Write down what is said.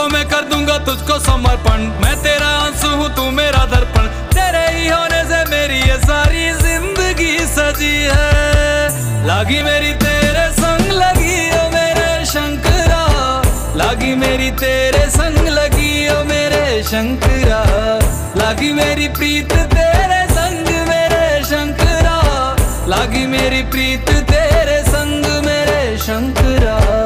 को मैं कर दूँगा तुझको समर्पण। मैं तेरा आँसू हूँ, तू मेरा दर्पण। तेरे ही होने से मेरी ये सारी ज़िंदगी सजी है। लागी मेरी तेरे संग, लगी ओ मेरे शंकरा। लागी मेरी तेरे संग, लगी ओ मेरे शंकरा। लागी मेरी प्रीत तेरे संग, मेरे शंकरा। लागी मेरी प्रीत तेरे संग, मेरे शंकरा।